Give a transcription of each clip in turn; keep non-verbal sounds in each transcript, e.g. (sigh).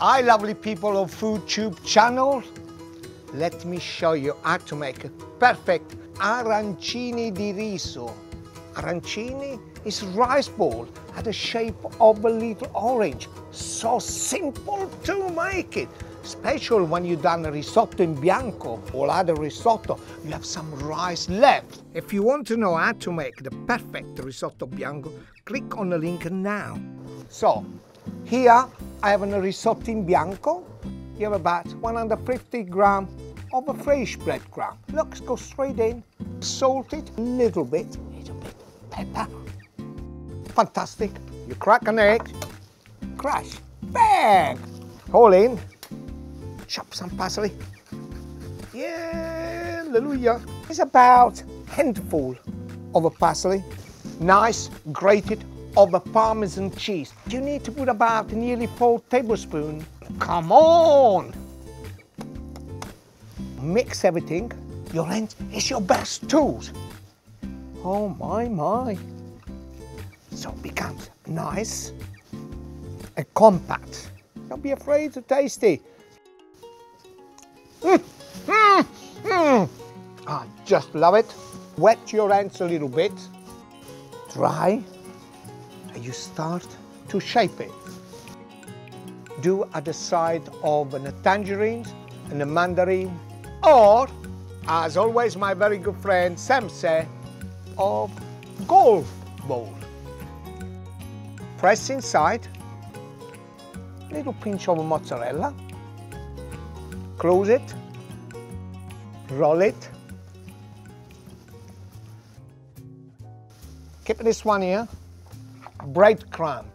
Hi lovely people of FoodTube channel. Let me show you how to make a perfect arancini di riso. Arancini is rice ball at the shape of a little orange. So simple to make it. Special when you done a risotto in bianco or other risotto, you have some rice left. If you want to know how to make the perfect risotto bianco, click on the link now. So, here I have a risotto in bianco. You have about 150 gram of a fresh breadcrumb. Let's go straight in, salt it a little bit, little bit pepper. Fantastic. You crack an egg, crash, bang, all in. Chop some parsley. Yeah, hallelujah. It's about handful of a parsley. Nice grated of a parmesan cheese. You need to put about nearly four tablespoons. Come on! Mix everything. Your hands is your best tools. Oh my, my. So it becomes nice and compact. Don't be afraid to taste it. Mm, mm, mm. I just love it. Wet your hands a little bit. Dry you start to shape it. Do at the side of a tangerine and a mandarin, or, as always my very good friend Sam said, of golf ball. Press inside, little pinch of mozzarella, close it, roll it, keep this one here, breadcrumb.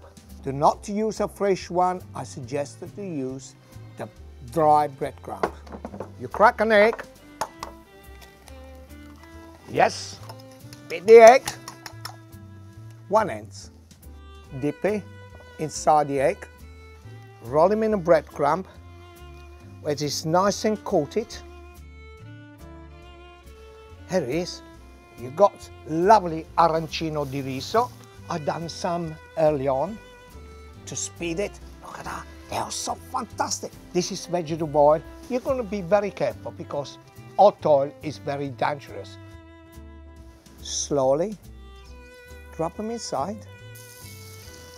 Do not use a fresh one. I suggest that you use the dry bread crumb. You crack an egg. Yes, beat the egg. One end. Dip it inside the egg. Roll them in a breadcrumb where it is nice and coated. Here it is. You got lovely arancino di riso. I've done some early on to speed it. Look at that, they are so fantastic. This is vegetable oil. You're gonna be very careful because hot oil is very dangerous. Slowly drop them inside.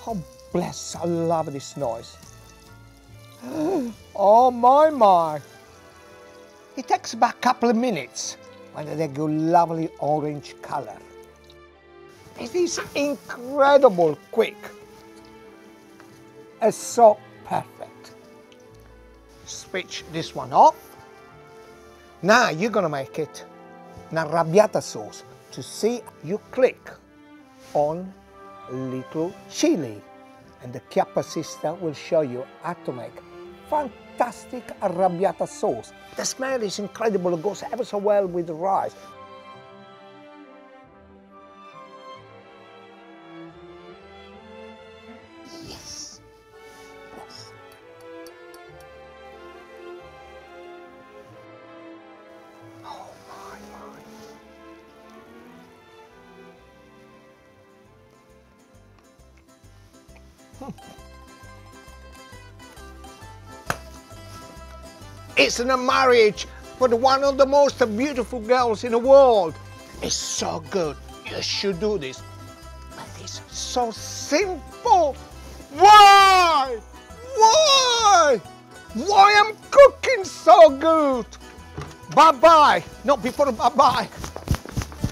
Oh bless, I love this noise. (gasps) Oh my, my. It takes about a couple of minutes when they go lovely orange color. It is incredible quick. It's so perfect. Switch this one off. Now you're gonna make it an arrabbiata sauce. To see, you click on little chili and the Chiappa sister will show you how to make fantastic arrabbiata sauce. The smell is incredible, it goes ever so well with the rice. (laughs) It's in a marriage for one of the most beautiful girls in the world. It's so good. You should do this. But it's so simple. Why? Why? Why I'm cooking so good? Bye-bye. Not before bye-bye.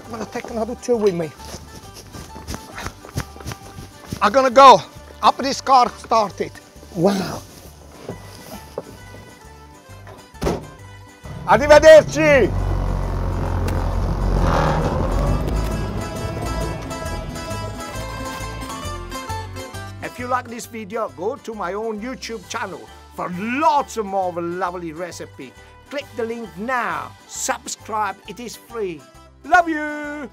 I'm gonna take another two with me. I'm gonna go up this car started. Wow. Arrivederci! If you like this video, go to my own YouTube channel for lots of more lovely recipe. Click the link now. Subscribe, it is free. Love you!